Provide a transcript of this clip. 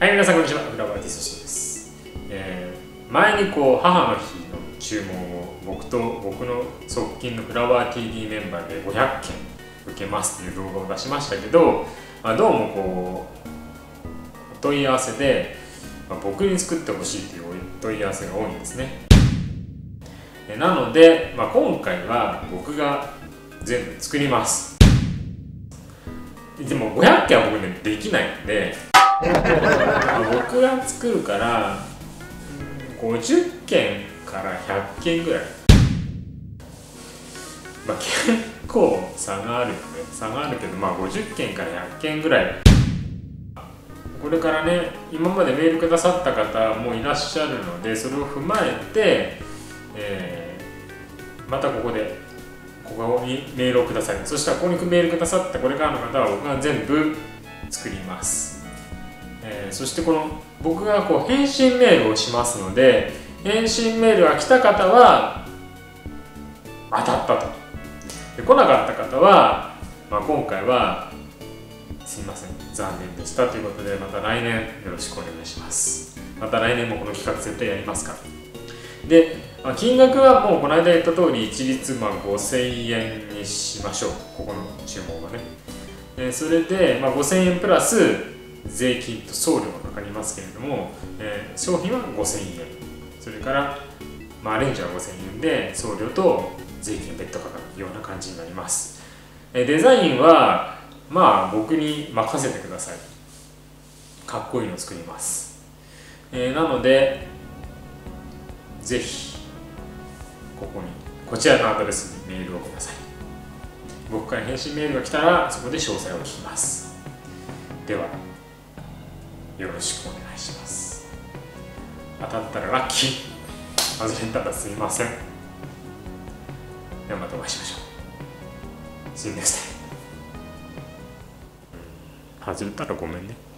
はい皆さんこんにちは。フラワーティスシです、えー、前にこう母の日の注文を僕と僕の側近のフラワー TV メンバーで500件受けますっていう動画を出しましたけど、まあ、どうもこうお問い合わせで、まあ、僕に作ってほしいというお問い合わせが多いんですね。なので、まあ、今回は僕が全部作ります。でも500件は僕ねできないんで 僕が作るから50件から100件ぐらい。まあ結構差があるよね。差があるけどまあ50件から100件ぐらい。これからね今までメールくださった方もいらっしゃるのでそれを踏まえて、えー、またここでここにメールをください。そしたらここにメールくださったこれからの方は僕が全部作ります、えー、そしてこの僕がこう返信メールをしますので返信メールが来た方は当たったと。で来なかった方は、まあ、今回はすいません残念でしたということでまた来年よろしくお願いします。また来年もこの企画絶対やりますから。で、まあ、金額はもうこの間言った通り一律まあ5000円にしましょう。ここの注文はね。それで、まあ、5000円プラス税金と送料がかかりますけれども、えー、商品は5000円。それから、まあ、アレンジは5000円で送料と税金別途かかるような感じになります、えデザインはまあ僕に任せてください。かっこいいのを作ります、えー、なのでぜひここにこちらのアドレスにメールをください。僕から返信メールが来たらそこで詳細を聞きます。では。よろしくお願いします。当たったらラッキー。外れたらすいません。ではまたお会いしましょう。See you next time 外れたらごめんね。